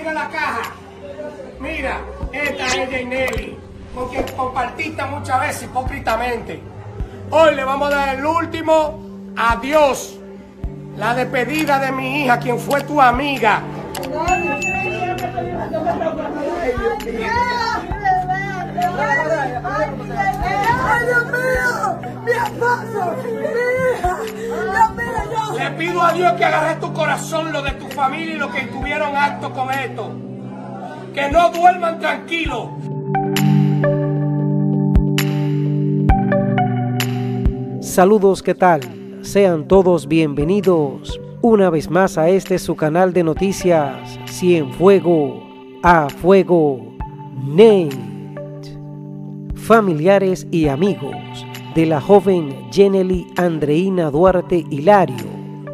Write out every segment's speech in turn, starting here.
mira la caja. Mira, esta es Jainelli, con quien compartiste muchas veces hipócritamente. Hoy le vamos a dar el último adiós, la despedida de mi hija, quien fue tu amiga. ¡Ay, Dios mío! ¡Mi esposo! Pido a Dios que agarre tu corazón, lo de tu familia y los que tuvieron acto con esto. Que no duerman tranquilos. Saludos, ¿qué tal? Sean todos bienvenidos una vez más a este su canal de noticias Cienfuego a Fuego Nate. Familiares y amigos de la joven Jenely Andreina Duarte Hilario,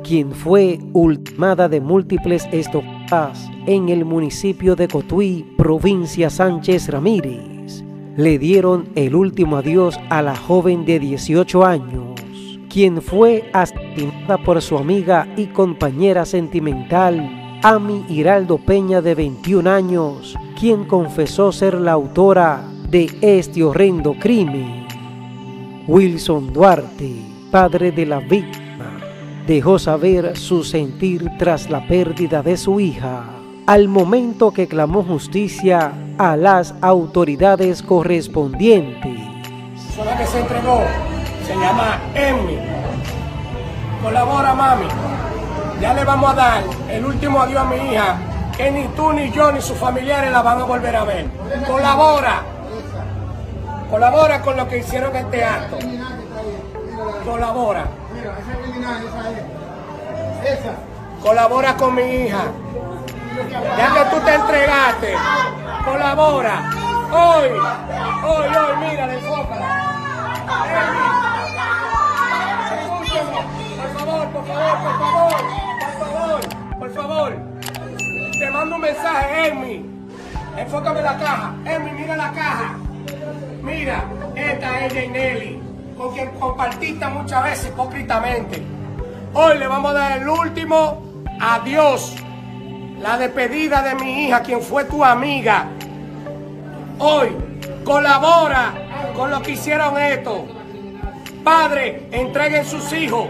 quien fue ultimada de múltiples estocadas en el municipio de Cotuí, provincia Sánchez Ramírez, le dieron el último adiós a la joven de 18 años, quien fue asesinada por su amiga y compañera sentimental, Ami Hiraldo Peña de 21 años, quien confesó ser la autora de este horrendo crimen. Wilson Duarte, padre de la víctima, dejó saber su sentir tras la pérdida de su hija, al momento que clamó justicia a las autoridades correspondientes. La que se entregó se llama Emmy. Colabora, mami. Ya le vamos a dar el último adiós a mi hija, que ni tú, ni yo, ni sus familiares la van a volver a ver. Colabora. Colabora con lo que hicieron este acto. Colabora. Colabora con mi hija. Ya que tú te entregaste, colabora. Hoy, hoy, hoy, mira, enfócala. Por favor, por favor, por favor, por favor, por favor. Te mando un mensaje, Emi. Enfócame la caja. Emi, mira la caja. Mira, esta es Jainelli, con quien compartiste muchas veces hipócritamente. Hoy le vamos a dar el último adiós, la despedida de mi hija, quien fue tu amiga. Hoy colabora con lo que hicieron esto. Padre, entreguen sus hijos.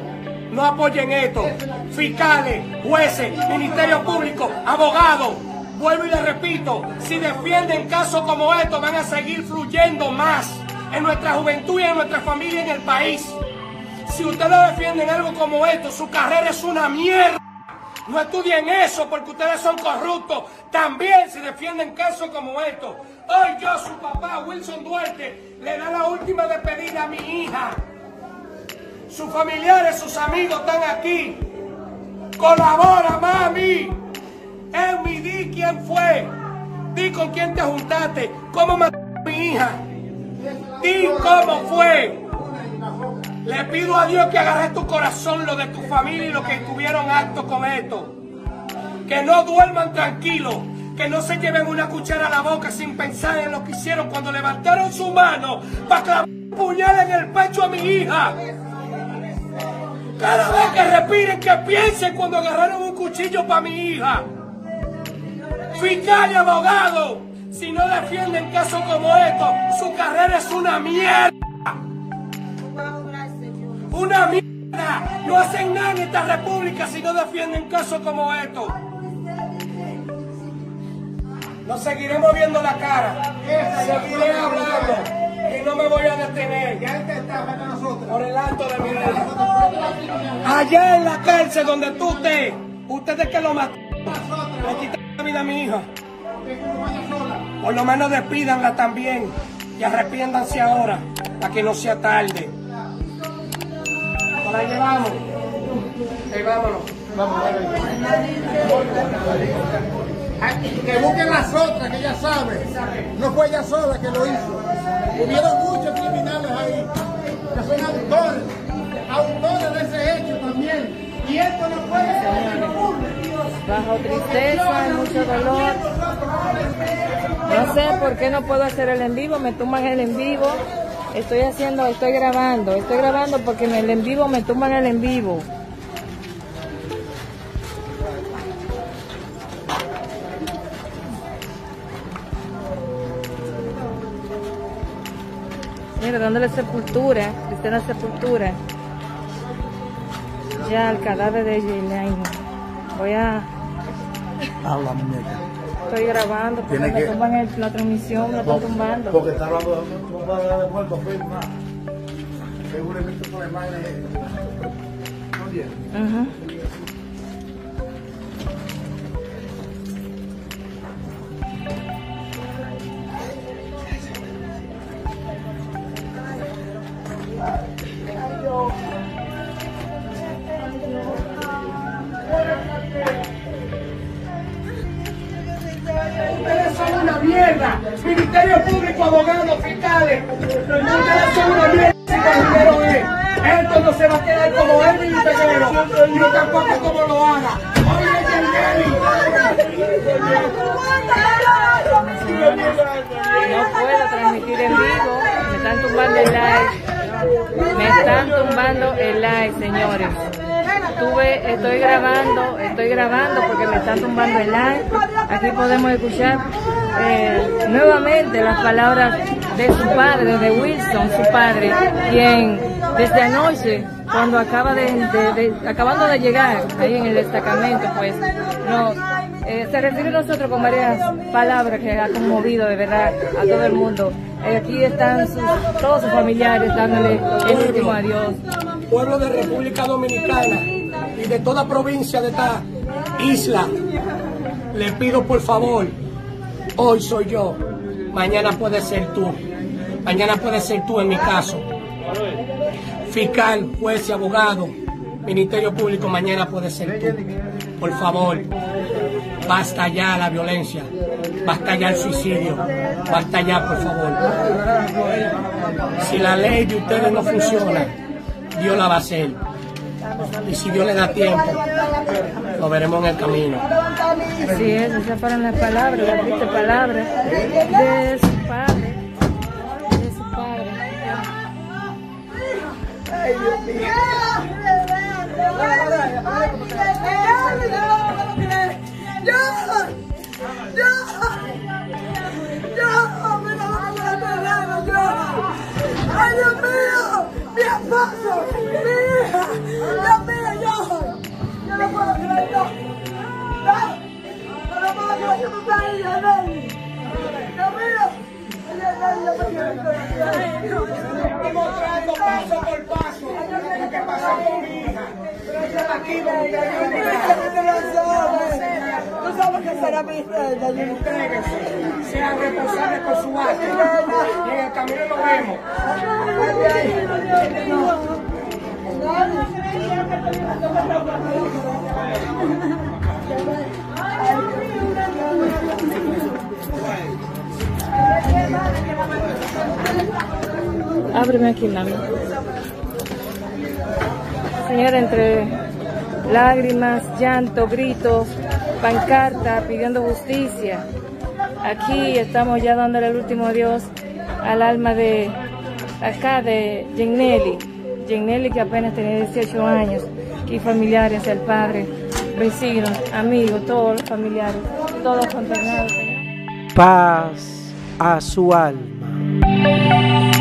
No apoyen esto. Fiscales, jueces, ministerio público, abogados. Vuelvo y les repito, si defienden casos como estos van a seguir fluyendo más en nuestra juventud y en nuestra familia en el país. Si ustedes defienden algo como esto, su carrera es una mierda. No estudien eso porque ustedes son corruptos. También si defienden casos como estos. Hoy yo, su papá, Wilson Duarte, le da la última despedida a mi hija. Sus familiares, sus amigos están aquí. Colabora, mami. Emi, di quién fue. Di con quién te juntaste. ¿Cómo mató a mi hija? Di cómo fue. Le pido a Dios que agarre tu corazón, lo de tu familia y los que tuvieron acto con esto. Que no duerman tranquilos. Que no se lleven una cuchara a la boca sin pensar en lo que hicieron cuando levantaron su mano para clavar un puñal en el pecho a mi hija. Cada vez que respiren, que piensen cuando agarraron un cuchillo para mi hija. Fiscal y abogado, si no defienden casos como estos, su carrera es una mierda. Una mierda. No hacen nada en esta república si no defienden casos como estos. Nos seguiremos viendo la cara. Seguiré hablando. Y no me voy a detener. Por el alto de mi vida. Allá en la cárcel donde tú estés, ustedes que lo mataron, le quitaron la vida a mi hija. Por lo menos despídanla también. Y arrepiéndanse ahora, para que no sea tarde. Por ahí le vamos. Ahí vámonos. Que busquen las otras, que ella sabe. No fue ella sola que lo hizo. Hubieron muchos criminales ahí que son autores, autores de ese hecho también. Y esto no puede ser Bajo tristeza, mucho dolor. No sé por qué no puedo hacer el en vivo, me tumban el en vivo. Estoy haciendo, estoy grabando, estoy grabando porque en el en vivo me tumban el en vivo. Mira, dándole sepultura, cristiana sepultura. Ya, el cadáver de Jelaine. Voy a... Estoy grabando porque Tiene me que- tumban el- la transmisión, me están tumbando. Porque está hablando de un de muerto, firma. Seguramente por la imagen de ¿No entiendes? Ujú. Ministerio Público, abogados, fiscales. Ustedes son una mierda. Es. Esto no se va a quedar como Elvin y Peguero, ni tampoco como lo haga. Oye, No puedo transmitir en vivo. Me están tumbando el live. Me están tumbando el live, señores. Estoy grabando, estoy grabando porque me están tumbando el live. Aquí podemos escuchar eh, nuevamente las palabras de su padre, de Wilson, su padre, quien desde anoche, cuando acaba de, acabando de llegar ahí en el destacamento, pues no, eh, se refiere a nosotros con varias palabras que ha conmovido de verdad a todo el mundo. Eh, aquí están todos sus familiares dándole el último adiós. pueblo de República Dominicana y de toda provincia de esta isla, le pido por favor, hoy soy yo, mañana puede ser tú, mañana puede ser tú en mi caso. Fiscal, juez y abogado, Ministerio Público, mañana puede ser tú. Por favor, basta ya la violencia, basta ya el suicidio, basta ya, por favor. Si la ley de ustedes no funciona, Dios la va a hacer. Y si Dios le da tiempo, lo veremos en el camino. Así es, esas fueron las palabras, las palabras dando paso por paso lo que con mi hija. Aquí Tú sabes que será mi Entréguense, sean responsables por su. Y en el camino vemos. Ábreme aquí, mami. Señora, entre lágrimas, llanto, gritos, pancarta, pidiendo justicia. Aquí estamos ya dándole el último adiós al alma de acá de Jennelly. Jennelly que apenas tenía 18 años. Aquí familiares, el padre, vecinos, amigos, todos los familiares, todos conternados. señor. Paz a su alma. Thank you.